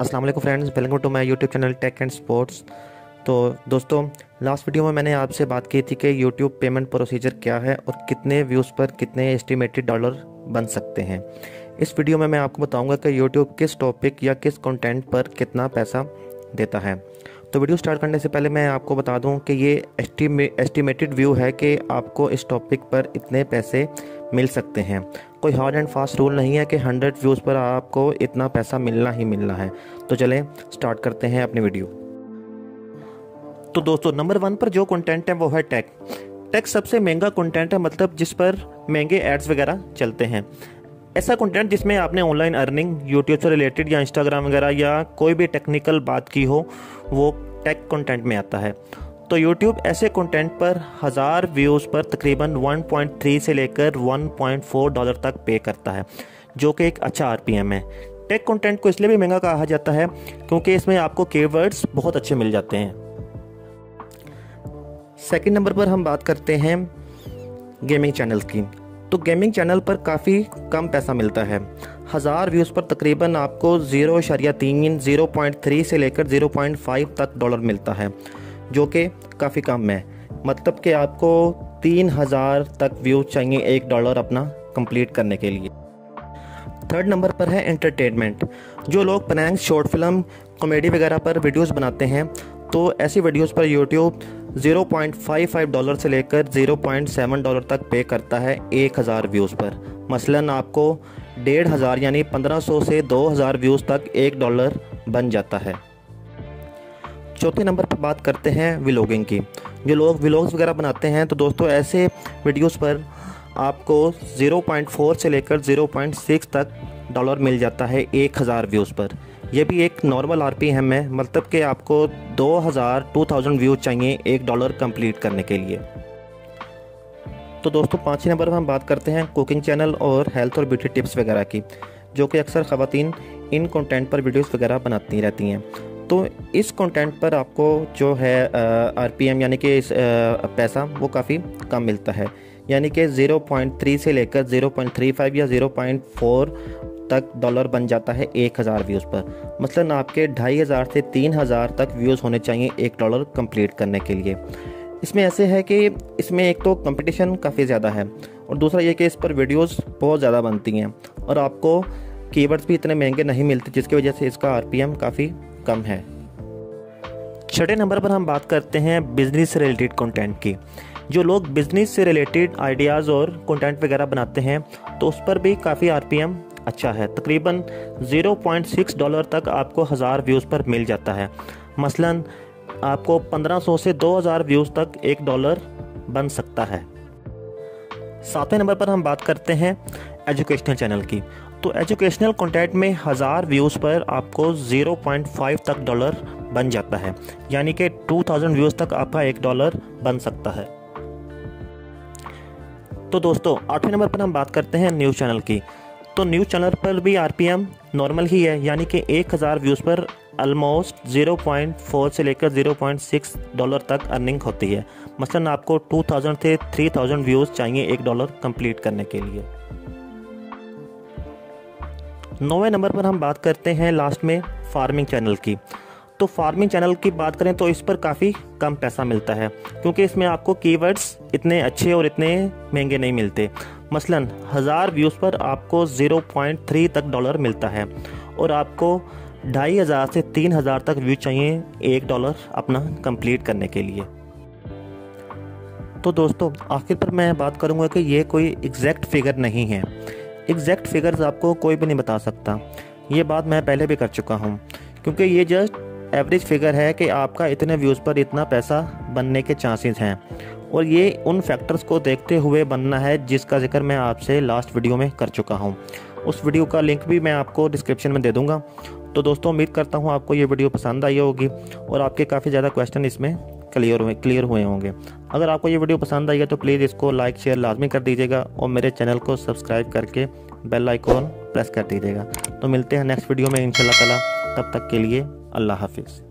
अस्सलाम वालेकुम friends, welcome to my YouTube channel tech and sports तो दोस्तों लास्ट वीडियो में मैंने आपसे बात की थी कि यूट्यूब पेमेंट प्रोसीजर क्या है और कितने व्यूज़ पर कितने एस्टिमेटेड डॉलर बन सकते हैं। इस वीडियो में मैं आपको बताऊँगा कि यूट्यूब किस टॉपिक या किस कंटेंट पर कितना पैसा देता है। तो वीडियो स्टार्ट करने से पहले मैं आपको बता दूँ कि ये एस्टिमेटेड व्यू है कि आपको इस टॉपिक पर इतने पैसे मिल सकते हैं। कोई हार्ड एंड फास्ट रूल नहीं है कि हंड्रेड व्यूज़ पर आपको इतना पैसा मिलना ही मिलना है। तो चलें स्टार्ट करते हैं अपनी वीडियो तो दोस्तों नंबर वन पर जो कंटेंट है वो है टेक टेक सबसे महँगा कंटेंट है मतलब जिस पर महँगे एड्स वगैरह चलते हैं। ऐसा कंटेंट जिसमें आपने ऑनलाइन अर्निंग यूट्यूब से रिलेटेड या इंस्टाग्राम वगैरह या कोई भी टेक्निकल बात की हो, वो टेक कंटेंट में आता है। तो YouTube ऐसे कंटेंट पर हज़ार व्यूज़ पर तकरीबन 1.3 से लेकर 1.4 डॉलर तक पे करता है, जो कि एक अच्छा RPM है। टेक कंटेंट को इसलिए भी महँगा कहा जाता है, क्योंकि इसमें आपको कीवर्ड्स बहुत अच्छे मिल जाते हैं। सेकंड नंबर पर हम बात करते हैं गेमिंग चैनल की। तो गेमिंग चैनल पर काफ़ी कम पैसा मिलता है। हज़ार व्यूज़ पर तकरीबन आपको ज़ीरो शरिया तीन ज़ीरो पॉइंट थ्री से लेकर ज़ीरो पॉइंट फाइव तक डॉलर मिलता है। जो कि काफ़ी कम है। मतलब कि आपको तीन हज़ार तक व्यू चाहिए एक डॉलर अपना कंप्लीट करने के लिए। थर्ड नंबर पर है एंटरटेनमेंट जो लोग पनैंग शॉर्ट फ़िल्म कॉमेडी वगैरह पर वीडियोस बनाते हैं तो ऐसी वीडियोस पर यूट्यूब 0.55 डॉलर से लेकर 0.7 डॉलर तक पे करता है एक हज़ार व्यूज़ पर। मसलन आपको डेढ़ हज़ार यानी 1500 से 2000 व्यूज़ तक एक डॉलर बन जाता है। चौथे नंबर पर बात करते हैं व्लॉगिंग की। जो लोग व्लॉग्स वगैरह बनाते हैं तो दोस्तों ऐसे वीडियोस पर आपको 0.4 से लेकर 0.6 तक डॉलर मिल जाता है एक हज़ार व्यूज़ पर। यह भी एक नॉर्मल आर पी एम है मतलब कि आपको 2000 2000 व्यूज़ चाहिए एक डॉलर कंप्लीट करने के लिए। तो दोस्तों पाँचवें नंबर पर हम बात करते हैं कुकिंग चैनल और हेल्थ और ब्यूटी टिप्स वगैरह की, जो कि अक्सर ख़वातीन इन कंटेंट पर वीडियोस वगैरह बनाती रहती हैं। तो इस कंटेंट पर आपको जो है आर पी एम यानी कि इस पैसा, वो काफ़ी कम मिलता है। यानी कि 0.3 से लेकर 0.35 या 0.4 तक डॉलर बन जाता है एक हज़ार व्यूज़ पर। मसलन आपके ढाई हज़ार से तीन हज़ार तक व्यूज़ होने चाहिए एक डॉलर कंप्लीट करने के लिए। इसमें ऐसे है कि इसमें एक तो कंपटीशन काफ़ी ज़्यादा है और दूसरा ये कि इस पर वीडियोस बहुत ज़्यादा बनती हैं और आपको कीवर्ड्स भी इतने महँगे नहीं मिलते, जिसकी वजह से इसका आरपीएम काफ़ी कम है। छठे नंबर पर हम बात करते हैं बिज़नेस से रिलेटेड कंटेंट की। जो लोग बिज़नेस से रिलेटेड आइडियाज़ और कंटेंट वगैरह बनाते हैं तो उस पर भी काफ़ी आरपीएम अच्छा है। तकरीबन 0.6 डॉलर तक आपको हज़ार व्यूज़ पर मिल जाता है। मसलन आपको 1500 से 2000 व्यूज़ तक एक डॉलर बन सकता है। सातवें नंबर पर हम बात करते हैं एजुकेशनल चैनल की। तो एजुकेशनल कंटेंट में हज़ार व्यूज़ पर आपको 0.5 तक डॉलर बन जाता है। यानी कि 2000 व्यूज़ तक आपका एक डॉलर बन सकता है। तो दोस्तों, आठवें नंबर पर हम बात करते हैं न्यूज़ चैनल की। तो न्यूज़ चैनल पर भी आरपीएम नॉर्मल ही है, यानी कि 1000 व्यूज़ पर ऑलमोस्ट 0.4 से लेकर 0.6 डॉलर तक अर्निंग होती है। मसलन आपको 2000 से 3000 व्यूज़ चाहिए एक डॉलर कंप्लीट करने के लिए। नौवें नंबर पर हम बात करते हैं लास्ट में फ़ार्मिंग चैनल की। तो फ़ार्मिंग चैनल की बात करें तो इस पर काफ़ी कम पैसा मिलता है, क्योंकि इसमें आपको कीवर्ड्स इतने अच्छे और इतने महँगे नहीं मिलते। मसलन, हज़ार व्यूज़ पर आपको 0.3 तक डॉलर मिलता है और आपको ढाई हज़ार से तीन हज़ार तक व्यू चाहिए एक डॉलर अपना कंप्लीट करने के लिए। तो दोस्तों, आखिर पर मैं बात करूँगा कि ये कोई एग्जैक्ट फिगर नहीं है। एग्जैक्ट फिगर्स आपको कोई भी नहीं बता सकता। ये बात मैं पहले भी कर चुका हूँ, क्योंकि ये जस्ट एवरेज फिगर है कि आपका इतने व्यूज़ पर इतना पैसा बनने के चांसेस हैं। और ये उन फैक्टर्स को देखते हुए बनना है जिसका ज़िक्र मैं आपसे लास्ट वीडियो में कर चुका हूँ। उस वीडियो का लिंक भी मैं आपको डिस्क्रिप्शन में दे दूँगा। तो दोस्तों, उम्मीद करता हूँ आपको ये वीडियो पसंद आई होगी और आपके काफ़ी ज़्यादा क्वेश्चन इसमें क्लियर हुए क्लियर हुए होंगे। अगर आपको ये वीडियो पसंद आई है तो प्लीज़ इसको लाइक शेयर लाजमी कर दीजिएगा और मेरे चैनल को सब्सक्राइब करके बेल आइकॉन प्रेस कर दीजिएगा। तो मिलते हैं नेक्स्ट वीडियो में ताला, तब तक के लिए अल्लाह हाफिज़।